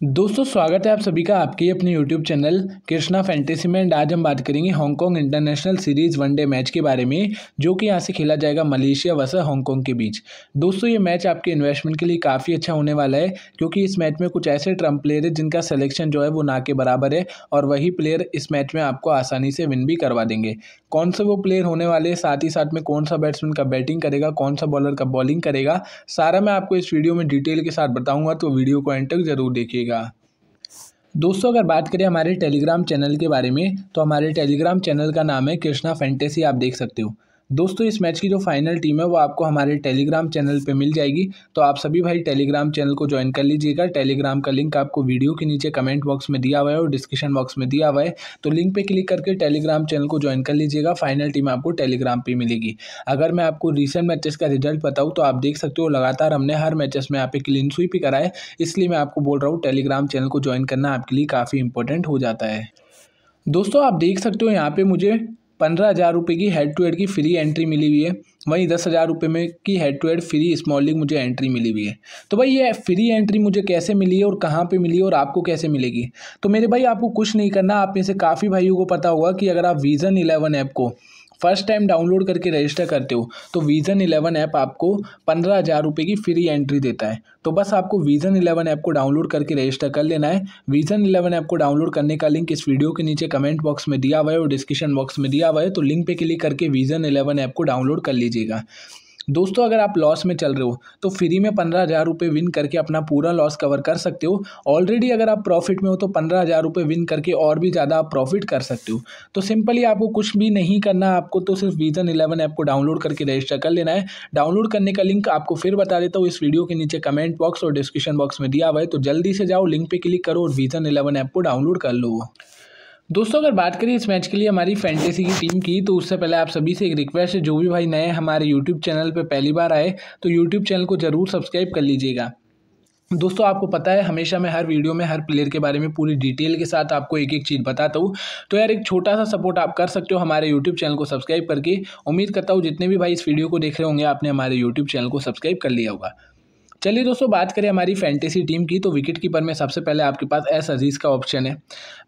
दोस्तों, स्वागत है आप सभी का आपके अपने यूट्यूब चैनल कृष्णा फैंटेसी में। आज हम बात करेंगे Hong Kong international series one day match के बारे में, जो कि यहाँ से खेला जाएगा मलेशिया वर्सेस हांगकांग के बीच। दोस्तों, ये मैच आपके इन्वेस्टमेंट के लिए काफ़ी अच्छा होने वाला है, क्योंकि इस मैच में कुछ ऐसे ट्रंप प्लेयर है जिनका सलेक्शन जो है वो ना के बराबर है, और वही प्लेयर इस मैच में आपको आसानी से विन भी करवा देंगे। कौन से वो प्लेयर होने वाले हैं, साथ ही साथ में कौन सा बैट्समैन का बैटिंग करेगा, कौन सा बॉलर का बॉलिंग करेगा, सारा मैं आपको इस वीडियो में डिटेल के साथ बताऊँगा तो वीडियो को एंड तक ज़रूर देखिएगा। दोस्तों, अगर बात करें हमारे टेलीग्राम चैनल के बारे में तो हमारे टेलीग्राम चैनल का नाम है कृष्णा फैंटेसी, आप देख सकते हो। दोस्तों, इस मैच की जो फाइनल टीम है, वो आपको हमारे टेलीग्राम चैनल पे मिल जाएगी। तो आप सभी भाई टेलीग्राम चैनल को ज्वाइन कर लीजिएगा। टेलीग्राम का लिंक आपको वीडियो के नीचे कमेंट बॉक्स में दिया हुआ है और डिस्क्रिप्शन बॉक्स में दिया हुआ है। तो लिंक पे क्लिक करके टेलीग्राम चैनल को ज्वाइन कर लीजिएगा। फाइनल टीम आपको टेलीग्राम पर मिलेगी। अगर मैं आपको रिसेंट मैचेस का रिज़ल्ट बताऊँ तो आप देख सकते हो, लगातार हमने हर मैचेस में यहाँ पे क्लीन स्वीप ही कराए इसलिए मैं आपको बोल रहा हूँ टेलीग्राम चैनल को ज्वाइन करना आपके लिए काफ़ी इंपॉर्टेंट हो जाता है। दोस्तों, आप देख सकते हो यहाँ पे मुझे पंद्रह हज़ार रुपये की हेड टू हेड की फ्री एंट्री मिली हुई है। वहीं दस हज़ार रुपये में की head to head free small league मुझे एंट्री मिली हुई है। तो भाई ये फ्री एंट्री मुझे कैसे मिली है और कहाँ पे मिली है और आपको कैसे मिलेगी? तो मेरे भाई, आपको कुछ नहीं करना। आप में से काफ़ी भाइयों को पता होगा कि अगर आप विज़न इलेवन ऐप को फ़र्स्ट टाइम डाउनलोड करके रजिस्टर करते हो तो वीज़न इलेवन ऐप आपको पंद्रह हज़ार रुपये की फ्री एंट्री देता है। तो बस आपको वीज़न इलेवन ऐप को डाउनलोड करके रजिस्टर कर लेना है। वीज़न इलेवन ऐप को डाउनलोड करने का लिंक इस वीडियो के नीचे कमेंट बॉक्स में दिया हुआ है और डिस्क्रिप्शन बॉक्स में दिया हुआ है तो लिंक पर क्लिक करके वीज़न इलेवन ऐप को डाउनलोड कर लीजिएगा। दोस्तों, अगर आप लॉस में चल रहे हो तो फ्री में पंद्रह हज़ार रुपये विन करके अपना पूरा लॉस कवर कर सकते हो। ऑलरेडी अगर आप प्रॉफिट में हो तो पंद्रह हज़ार रुपये विन करके और भी ज़्यादा आप प्रॉफिट कर सकते हो। तो सिंपली आपको कुछ भी नहीं करना, आपको तो सिर्फ़ वीज़न इलेवन ऐप को डाउनलोड करके रजिस्टर कर लेना है। डाउनलोड करने का लिंक आपको फिर बता देता हूँ। इस वीडियो के नीचे कमेंट बॉक्स और डिस्क्रिप्शन बॉक्स में दिया हुआ है। तो जल्दी से जाओ लिंक पर क्लिक करो और वीज़न इलेवन ऐप को डाउनलोड कर लो। दोस्तों, अगर बात करें इस मैच के लिए हमारी फैंटेसी की टीम की तो उससे पहले आप सभी से एक रिक्वेस्ट है, जो भी भाई नए हमारे यूट्यूब चैनल पर पहली बार आए तो यूट्यूब चैनल को ज़रूर सब्सक्राइब कर लीजिएगा। दोस्तों, आपको पता है, हमेशा मैं हर वीडियो में, हर प्लेयर के बारे में पूरी डिटेल के साथ आपको एक एक चीज़ बताता हूँ। तो यार, एक छोटा सा सपोर्ट आप कर सकते हो हमारे यूट्यूब चैनल को सब्सक्राइब करके। उम्मीद करता हूँ, जितने भी भाई इस वीडियो को देख रहे होंगे, आपने हमारे यूट्यूब चैनल को सब्सक्राइब कर लिया होगा। चलिए दोस्तों, बात करें हमारी फैंटेसी टीम की। तो विकेट कीपर में सबसे पहले आपके पास एस अज़ीज़ का ऑप्शन है।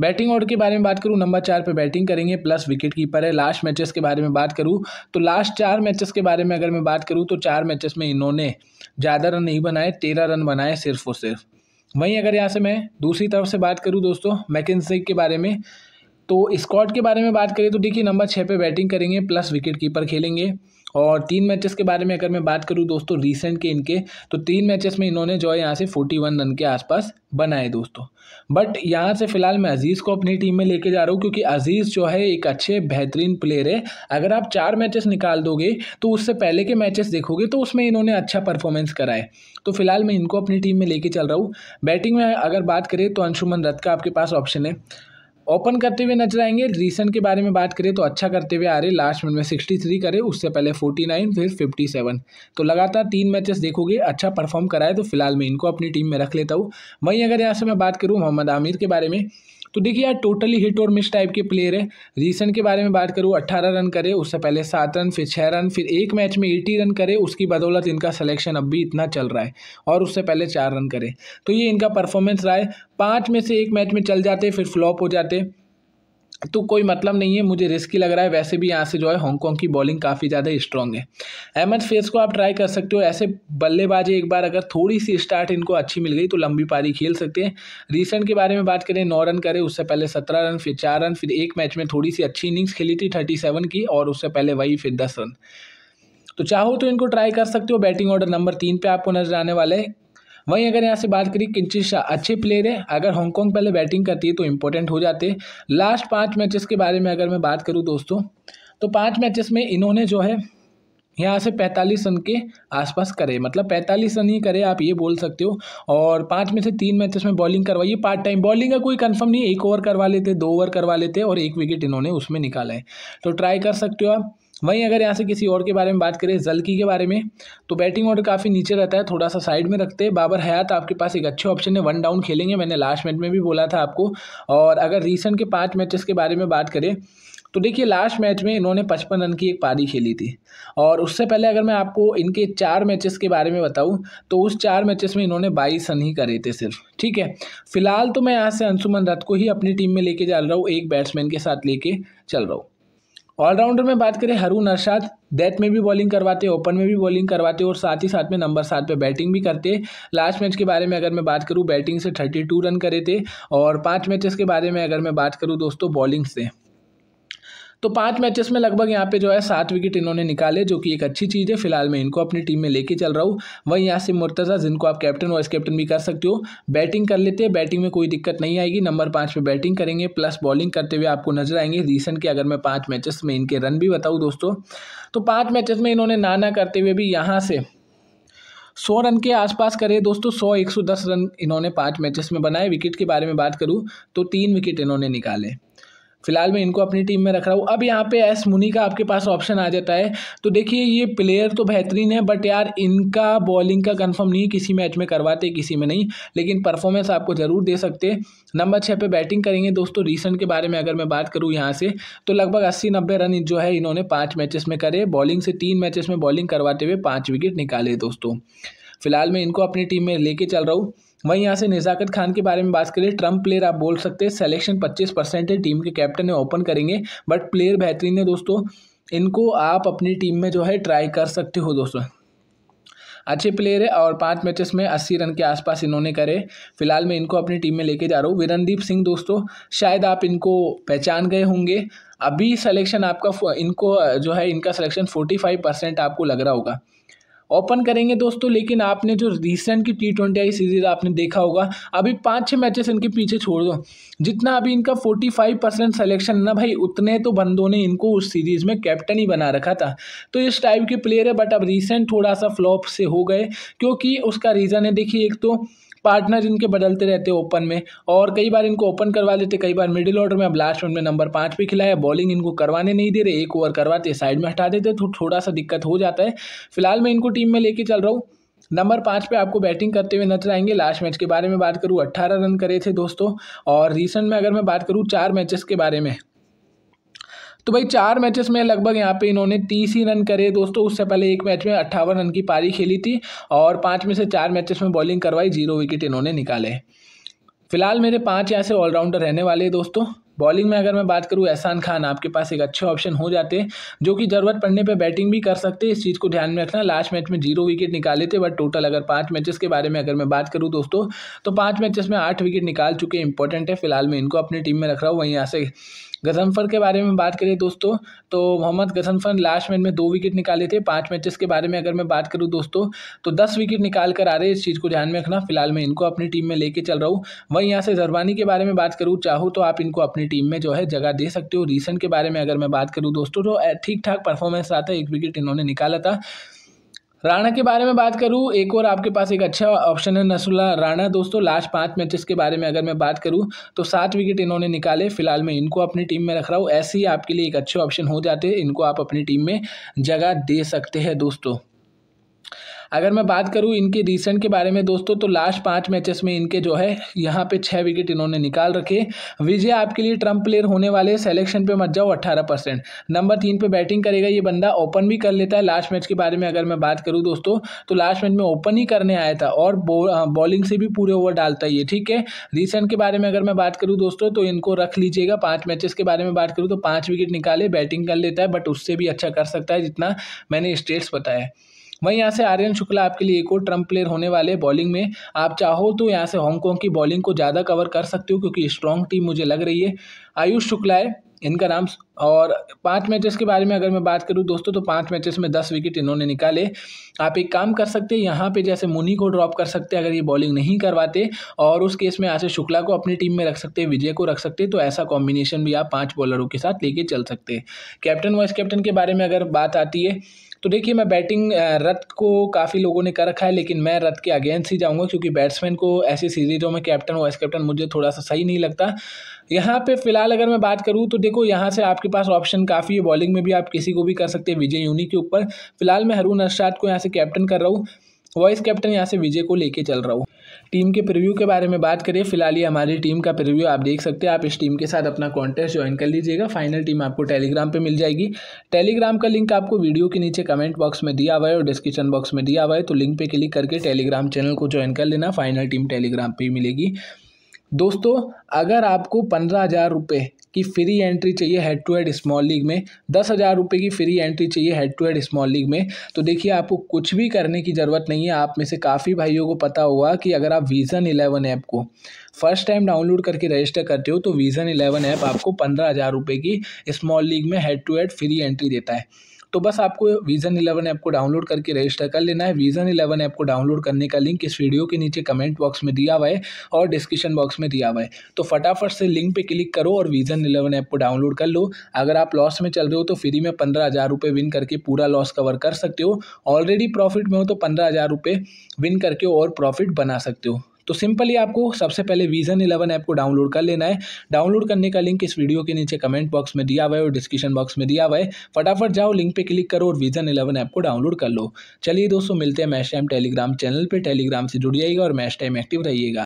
बैटिंग ऑर्डर के बारे में बात करूँ नंबर चार पे बैटिंग करेंगे प्लस विकेट कीपर है। लास्ट मैचेस के बारे में बात करूँ तो लास्ट चार मैचेस के बारे में अगर मैं बात करूँ तो चार मैचेस में इन्होंने ज़्यादा रन नहीं बनाए, तेरह रन बनाए सिर्फ़ और सिर्फ़। वहीं अगर यहाँ से मैं दूसरी तरफ़ से बात करूँ दोस्तों मैकेंसिक के बारे में तो स्कॉट के बारे में बात करें तो देखिए नंबर छः पे बैटिंग करेंगे प्लस विकेट कीपर खेलेंगे। और तीन मैचेस के बारे में अगर मैं बात करूँ दोस्तों रीसेंट के इनके तो तीन मैचेस में इन्होंने जो है यहाँ से फोर्टी वन रन के आसपास बनाए दोस्तों। बट यहाँ से फ़िलहाल मैं अज़ीज़ को अपनी टीम में लेके जा रहा हूँ क्योंकि अज़ीज़ जो है एक अच्छे बेहतरीन प्लेयर है। अगर आप चार मैचेस निकाल दोगे तो उससे पहले के मैचेस देखोगे तो उसमें इन्होंने अच्छा परफॉर्मेंस करा है। तो फ़िलहाल मैं इनको अपनी टीम में लेके चल रहा हूँ। बैटिंग में अगर बात करें तो अंशुमन रथ का आपके पास ऑप्शन है। ओपन करते हुए नज़र आएँगे। रीसेंट के बारे में बात करें तो अच्छा करते हुए आ रहे लास्ट मिनट में सिक्सटी थ्री करे, उससे पहले फोर्टी नाइन, फिर फिफ्टी सेवन। तो लगातार तीन मैचेस देखोगे अच्छा परफॉर्म कराए तो फ़िलहाल मैं इनको अपनी टीम में रख लेता हूँ। वहीं अगर यहाँ से मैं बात करूँ मोहम्मद आमिर के बारे में तो देखिए यार टोटली हिट और मिस टाइप के प्लेयर है। रीसेंट के बारे में बात करूँ, अट्ठारह रन करे, उससे पहले सात रन, फिर छः रन, फिर एक मैच में एटी रन करे, उसकी बदौलत इनका सिलेक्शन अब भी इतना चल रहा है और उससे पहले चार रन करे। तो ये इनका परफॉर्मेंस रहा है। पाँच में से एक मैच में चल जाते, फिर फ्लॉप हो जाते तो कोई मतलब नहीं है, मुझे रिस्की लग रहा है। वैसे भी यहाँ से जो है हांगकॉन्ग की बॉलिंग काफ़ी ज़्यादा स्ट्रॉन्ग है। अहमद फेस को आप ट्राई कर सकते हो। ऐसे बल्लेबाजी एक बार अगर थोड़ी सी स्टार्ट इनको अच्छी मिल गई तो लंबी पारी खेल सकते हैं। रिसेंट के बारे में बात करें, नौ रन करें, उससे पहले सत्रह रन, फिर चार रन, फिर एक मैच में थोड़ी सी अच्छी इनिंग्स खेली थी थर्टी सेवन की, और उससे पहले वही फिर दस रन। तो चाहो तो इनको ट्राई कर सकते हो। बैटिंग ऑर्डर नंबर तीन पे आपको नज़र आने वाले वहीं अगर यहाँ से बात करें किंचित शाह अच्छे प्लेयर है, अगर हांगकॉन्ग पहले बैटिंग करती है तो इंपॉर्टेंट हो जाते लास्ट पाँच मैचेस के बारे में अगर मैं बात करूँ दोस्तों तो पाँच मैचेस में इन्होंने जो है यहाँ से पैंतालीस रन के आसपास करे। मतलब पैंतालीस रन ही करे, आप ये बोल सकते हो। और पाँच में से तीन मैचेस में बॉलिंग करवाइए पार्ट टाइम बॉलिंग का कोई कंफर्म नहीं एक ओवर करवा लेते, दो ओवर करवा लेते और एक विकेट इन्होंने उसमें निकाला है। तो ट्राई कर सकते हो आप। वहीं अगर यहाँ से किसी और के बारे में बात करें, जलकी के बारे में तो बैटिंग ऑर्डर काफ़ी नीचे रहता है थोड़ा सा साइड में रखते हैं। बाबर हयात आपके पास एक अच्छे ऑप्शन है, वन डाउन खेलेंगे, मैंने लास्ट मैच में भी बोला था आपको। और अगर रीसेंट के पाँच मैचेस के बारे में बात करें तो देखिए लास्ट मैच में इन्होंने पचपन रन की एक पारी खेली थी। और उससे पहले अगर मैं आपको इनके चार मैचेस के बारे में बताऊँ तो उस चार मैचेस में इन्होंने बाईस रन ही करे थे सिर्फ़, ठीक है? फ़िलहाल तो मैं यहाँ से अंशुमन रथ को ही अपनी टीम में लेके जा रहा हूँ, एक बैट्समैन के साथ लेके चल रहा हूँ। ऑलराउंडर में बात करें हरू अरशाद, डेथ में भी बॉलिंग करवाते, ओपन में भी बॉलिंग करवाते और साथ ही साथ में नंबर सात पे बैटिंग भी करते। लास्ट मैच के बारे में अगर मैं बात करूँ, बैटिंग से थर्टी टू रन करे थे और पाँच मैचेस के बारे में अगर मैं बात करूँ दोस्तों, बॉलिंग से। तो पाँच मैचेस में लगभग यहाँ पे जो है सात विकेट इन्होंने निकाले, जो कि एक अच्छी चीज़ है। फ़िलहाल मैं इनको अपनी टीम में लेके चल रहा हूँ। वहीं यहाँ से मुर्तज़ा, जिनको आप कैप्टन वाइस कैप्टन भी कर सकते हो। बैटिंग कर लेते हैं। बैटिंग में कोई दिक्कत नहीं आएगी। नंबर पाँच पे बैटिंग करेंगे। प्लस बॉलिंग करते हुए आपको नज़र आएँगे। रिसेंट के अगर मैं पाँच मैचेस में इनके रन भी बताऊँ दोस्तों। तो पाँच मैचेस में इन्होंने ना ना करते हुए भी यहाँ से सौ रन के आसपास करे दोस्तों। सौ एक सौ दस रन इन्होंने पाँच मैचेस में बनाए। विकेट के बारे में बात करूँ तो तीन विकेट इन्होंने निकाले। फ़िलहाल मैं इनको अपनी टीम में रख रहा हूँ। अब यहाँ पे एस मुनी का आपके पास ऑप्शन आ जाता है। तो देखिए, ये प्लेयर तो बेहतरीन है बट यार इनका बॉलिंग का कंफर्म नहीं किसी मैच में करवाते किसी में नहीं। लेकिन परफॉर्मेंस आपको ज़रूर दे सकते नंबर छः पे बैटिंग करेंगे दोस्तों रिसेंट के बारे में अगर मैं बात करूँ यहाँ से तो लगभग अस्सी नब्बे रन जो है इन्होंने पाँच मैचेस में करे। बॉलिंग से तीन मैचेस में बॉलिंग करवाते हुए पाँच विकेट निकाले दोस्तों। फ़िलहाल मैं इनको अपनी टीम में लेके चल रहा हूँ। वहीं यहाँ से निजाकत खान के बारे में बात करें, ट्रंप प्लेयर आप बोल सकते हैं सेलेक्शन पच्चीस परसेंट है, टीम के कैप्टन है ओपन करेंगे बट प्लेयर बेहतरीन है दोस्तों। इनको आप अपनी टीम में जो है ट्राई कर सकते हो दोस्तों। अच्छे प्लेयर है और पाँच मैचेस में अस्सी रन के आसपास इन्होंने करे। फ़िलहाल मैं इनको अपनी टीम में लेके जा रहा हूँ। वीरनदीप सिंह दोस्तों, शायद आप इनको पहचान गए होंगे। अभी सलेक्शन आपका इनको, जो है, इनका सलेक्शन फोर्टी फाइव परसेंट आपको लग रहा होगा। ओपन करेंगे दोस्तों, लेकिन आपने जो रिसेंट की टी ट्वेंटी आई सीरीज़ आपने देखा होगा, अभी पाँच छः मैचेस इनके पीछे छोड़ दो। जितना अभी इनका फोर्टी फाइव परसेंट सेलेक्शन ना भाई, उतने तो बंदों ने इनको उस सीरीज़ में कैप्टन ही बना रखा था। तो इस टाइप के प्लेयर है बट अब रिसेंट थोड़ा सा फ्लॉप से हो गए, क्योंकि उसका रीज़न है, देखिए, एक तो पार्टनर इनके बदलते रहते ओपन में, और कई बार इनको ओपन करवा देते कई बार मिडिल ऑर्डर में, अब लास्ट में नंबर पाँच पे खिलाया बॉलिंग इनको करवाने नहीं दे रहे, एक ओवर करवाते साइड में हटा देते तो थोड़ा सा दिक्कत हो जाता है। फ़िलहाल मैं इनको टीम में लेके चल रहा हूँ। नंबर पाँच पे आपको बैटिंग करते हुए नज़र आएँगे। लास्ट मैच के बारे में बात करूँ, अट्ठारह रन करे थे दोस्तों, और रिसेंट में अगर मैं बात करूँ, चार मैचेस के बारे में। तो भाई चार मैचेस में लगभग यहाँ पे इन्होंने तीस ही रन करे। दोस्तों, उससे पहले एक मैच में अट्ठावन रन की पारी खेली थी और पाँच में से चार मैचेस में बॉलिंग करवाई ज़ीरो विकेट इन्होंने निकाले। फ़िलहाल मेरे पाँच यहाँ से ऑलराउंडर रहने वाले दोस्तों। बॉलिंग में अगर मैं बात करूँ, एहसान खान, आपके पास एक अच्छे ऑप्शन हो जाते हैं जो कि ज़रूरत पड़ने पे बैटिंग भी कर सकते। हैं इस चीज़ को ध्यान में रखना लास्ट मैच में ज़ीरो विकेट निकाले थे बट टोटल अगर पाँच मैचेस के बारे में अगर मैं बात करूँ दोस्तों तो पाँच मैचेस में आठ विकेट निकाल चुके इंपॉर्टेंट है। फ़िलहाल मैं इनको अपनी टीम में रख रहा हूँ, वहीं यहाँ से गजनफर के बारे में बात करें दोस्तों तो मोहम्मद गजनफर लास्ट मैच में दो विकेट निकाले थे, पाँच मैचेस के बारे में अगर मैं बात करूँ दोस्तों तो दस विकेट निकाल कर आ रहे इस चीज़ को ध्यान में रखना। फ़िलहाल मैं इनको अपनी टीम में लेके चल रहा हूँ। वहीं यहाँ से जरबानी के बारे में बात करूँ, चाहूँ तो आप इनको अपनी टीम में जो है जगह दे सकते हो। रिसेंट के बारे में अगर मैं बात करूँ दोस्तों तो ठीक ठाक परफॉर्मेंस रहा था, एक विकेट इन्होंने निकाला था। राणा के बारे में बात करूँ, एक और आपके पास एक अच्छा ऑप्शन है नसुल्ला राणा। दोस्तों लास्ट पाँच मैचेस के बारे में अगर मैं बात करूँ तो सात विकेट इन्होंने निकाले, फ़िलहाल मैं इनको अपनी टीम में रख रहा हूँ। ऐसे ही आपके लिए एक अच्छे ऑप्शन हो जाते हैं इनको आप अपनी टीम में जगह दे सकते हैं, दोस्तों। अगर मैं बात करूँ इनके रिसेंट के बारे में दोस्तों तो लास्ट पाँच मैचेस में इनके जो है, यहाँ पे छः विकेट इन्होंने निकाल रखे। विजय आपके लिए ट्रंप प्लेयर होने वाले सेलेक्शन पे मत जाओ अट्ठारह परसेंट नंबर तीन पे बैटिंग करेगा ये बंदा ओपन भी कर लेता है। लास्ट मैच के बारे में अगर मैं बात करूँ दोस्तों तो लास्ट मैच में ओपन ही करने आया था और बॉलिंग से भी पूरे ओवर डालता है ये, ठीक है? रिसेंट के बारे में अगर मैं बात करूँ दोस्तों तो इनको रख लीजिएगा। पाँच मैचेस के बारे में बात करूँ तो पाँच विकेट निकाले बैटिंग कर लेता है बट उससे भी अच्छा कर सकता है, जितना मैंने स्टेट्स बताया। वहीं यहाँ से आर्यन शुक्ला आपके लिए एक और ट्रंप प्लेयर होने वाले हैं बॉलिंग में। आप चाहो तो यहाँ से हांगकॉन्ग की बॉलिंग को ज़्यादा कवर कर सकते हो क्योंकि स्ट्रॉन्ग टीम मुझे लग रही है। आयुष शुक्ला है, इनका नाम और पाँच मैचेस के बारे में अगर मैं बात करूँ दोस्तों तो पाँच मैचेस में दस विकेट इन्होंने निकाले। आप एक काम कर सकते हैं, यहाँ पे जैसे मुनी को ड्रॉप कर सकते हैं, अगर ये बॉलिंग नहीं करवाते, और उस केस में आशीष शुक्ला को अपनी टीम में रख सकते हैं, विजय को रख सकते हैं तो ऐसा कॉम्बिनेशन भी आप पाँच बॉलरों के साथ लेके चल सकते हैं। कैप्टन वाइस कैप्टन के बारे में अगर बात आती है तो देखिए, मैं बैटिंग रथ को काफ़ी लोगों ने कर रखा है, लेकिन मैं रथ के अगेंस्ट ही जाऊँगा, क्योंकि बैट्समैन को ऐसी सीरीजों में कैप्टन वाइस कैप्टन मुझे थोड़ा सा सही नहीं लगता। यहाँ पे फ़िलहाल अगर मैं बात करूँ तो देखो, यहाँ से आपके पास ऑप्शन काफ़ी है, बॉलिंग में भी आप किसी को भी कर सकते हैं, विजय यूनी के ऊपर। फ़िलहाल मैं हरून अरसाद को यहाँ से कैप्टन कर रहा हूँ। वॉइस कैप्टन यहाँ से विजय को लेके चल रहा हूँ। टीम के प्रीव्यू के बारे में बात करिए। फ़िलहाल ये हमारी टीम का प्रीव्यू आप देख सकते हैं। आप इस टीम के साथ अपना कॉन्टेस्ट ज्वाइन कर लीजिएगा। फाइनल टीम आपको टेलीग्राम पे मिल जाएगी। टेलीग्राम का लिंक आपको वीडियो के नीचे कमेंट बॉक्स में दिया हुआ है और डिस्क्रिप्शन बॉक्स में दिया हुआ है। तो लिंक पे क्लिक करके टेलीग्राम चैनल को ज्वाइन कर लेना। फाइनल टीम टेलीग्राम पर मिलेगी। दोस्तों, अगर आपको पंद्रह हज़ार रुपये की फ्री एंट्री चाहिए head to head small league में। दस हज़ार रुपये की फ्री एंट्री चाहिए head to head small league में। तो देखिए, आपको कुछ भी करने की ज़रूरत नहीं है। आप में से काफ़ी भाइयों को पता होगा कि अगर आप वीज़न इलेवन ऐप को फ़र्स्ट टाइम डाउनलोड करके रजिस्टर करते हो तो वीज़न इलेवन ऐप आपको पंद्रह हज़ार रुपये की स्मॉल लीग में head to head free entry देता है। तो बस आपको वीज़न इलेवन ऐप को डाउनलोड करके रजिस्टर कर लेना है। वीज़न इलेवन ऐप को डाउनलोड करने का लिंक इस वीडियो के नीचे कमेंट बॉक्स में दिया हुआ है और डिस्क्रिप्शन बॉक्स में दिया हुआ है। तो फटाफट से लिंक पे क्लिक करो और वीज़न इलेवन ऐप को डाउनलोड कर लो। अगर आप लॉस में चल रहे हो तो फ्री में पंद्रह हज़ार रुपये विन करके पूरा लॉस कवर कर सकते हो। ऑलरेडी प्रॉफिट में हो तो पंद्रह हज़ार रुपये विन करके और प्रॉफिट बना सकते हो। तो सिंपली आपको सबसे पहले वीज़न इलेवन ऐप को डाउनलोड कर लेना है। डाउनलोड करने का लिंक इस वीडियो के नीचे कमेंट बॉक्स में दिया हुआ है और डिस्क्रिप्शन बॉक्स में दिया हुआ है। फटाफट जाओ, लिंक पे क्लिक करो और वीज़न इलेवन ऐप को डाउनलोड कर लो। चलिए दोस्तों, मिलते हैं मैश टाइम टेलीग्राम चैनल पर टेलीग्राम से जुड़ जुड़िएगा और मैश टाइम एक्टिव रहिएगा।